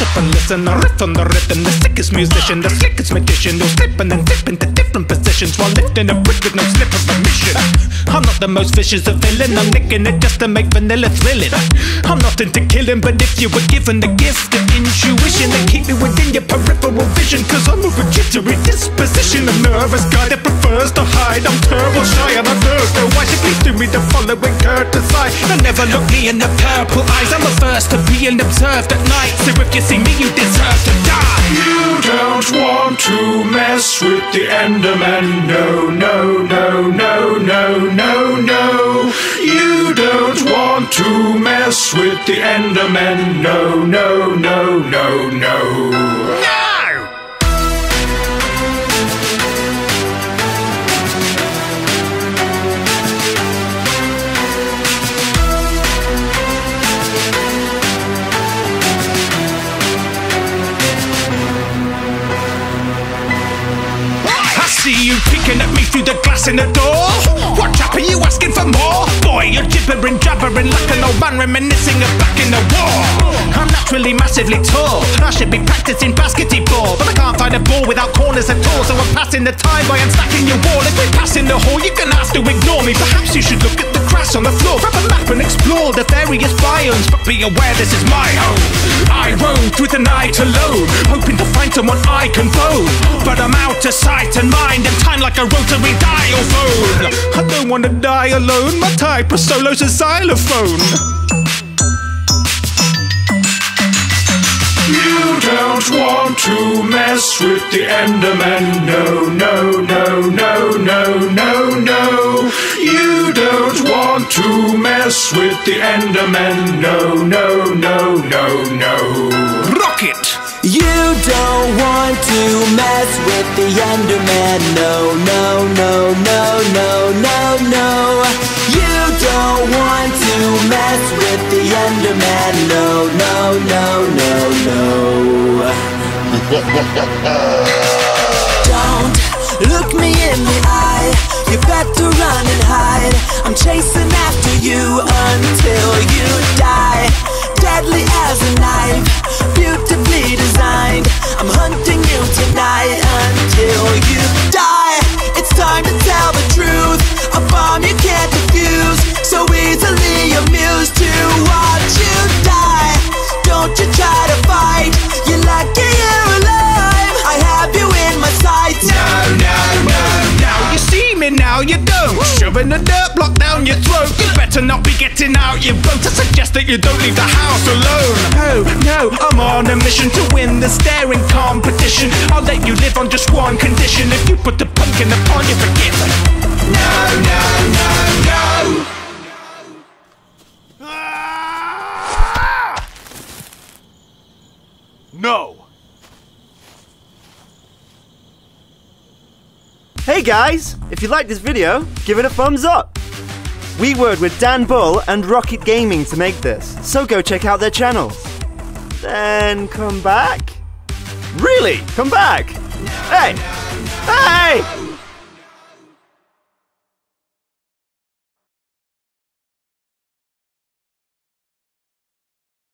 Up and listen, I riff on the rhythm. The sickest musician, the slickest magician. Who'll slip and then dip into different positions while lifting a brick with no slip of permission. I'm not the most vicious of villain. I'm nicking it just to make vanilla thrilling. I'm not into killing, but if you were given the gift of intuition, then keep me within your peripheral vision. Cause I'm a jittery disposition, a nervous guy that prefers to hide. I'm terrible shy and I'm nervous. So why should please do me the following courtesy? And never look me in the purple eyes. I'm the first to be observed at night. So if you see me, you deserve to die. You don't want to mess with the Enderman. No, no, with the Enderman. No, no, no, no, no. You peeking at me through the glass in the door. What chap are you asking for more? Boy, you're gibbering, jabbering like an old man reminiscing of back in the war. I'm naturally massively tall. I should be practicing basketball, but I can't find a ball without corners at all. So I'm passing the time by unstacking your wall. If we're passing the hall, you can ask to ignore me. Perhaps you should look at the grass on the floor, grab a map and explore the various biomes. But be aware this is my home. I roam through the night alone, hoping to find someone I can phone. But I'm out of sight and mind, and time like a rotary dial phone. I don't want to die alone. My type of solo's a xylophone. You don't want to mess with the Enderman. No, no, no, no, no, no, no. You don't want to mess with the Enderman. No, no, no, no, no. Rocket! You don't want to mess with the Enderman. No, no, no, no, no, no, no. You don't want to mess with the Enderman. No, no, no, no, no. Don't look me in the eye. You better run and hide. I'm chasing after you until you die. Deadly as a knife, beautifully designed. I'm hunting don't. The dirt block down your throat. You better not be getting out your boat. I suggest that you don't leave the house alone. No, no, I'm on a mission to win the staring competition. I'll let you live on just one condition. If you put the punk in the pond, you're forgiven. No, no, no, no. No! Hey guys, if you liked this video, give it a thumbs up. We worked with Dan Bull and Rockit Gaming to make this, so go check out their channels. Then come back? Really? Come back? Hey! Hey!